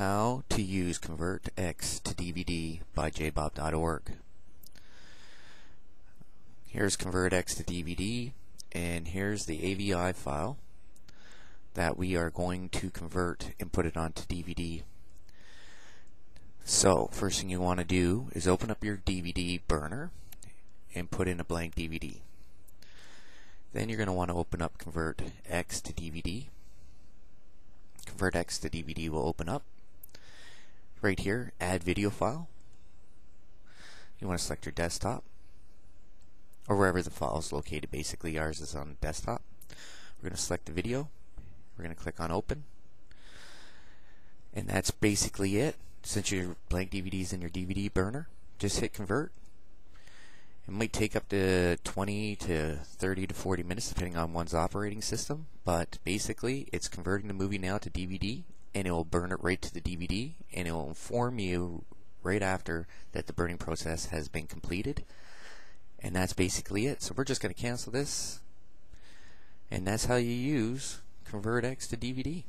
How to use ConvertX to DVD by jaybob.org. Here's ConvertX to DVD, and here's the AVI file that we are going to convert and put it onto DVD. So, first thing you want to do is open up your DVD burner and put in a blank DVD. Then you're going to want to open up ConvertX to DVD. ConvertX to DVD will open up. Right here, add video file. You want to select your desktop or wherever the file is located. Basically, ours is on desktop. We're going to select the video. We're going to click on open. And that's basically it. Since your blank DVD is in your DVD burner, just hit convert. It might take up to 20 to 30 to 40 minutes depending on one's operating system, but basically it's converting the movie now to DVD and it will burn it right to the DVD and it will inform you right after that the burning process has been completed. And that's basically it. So we're just going to cancel this. And that's how you use ConvertX to DVD.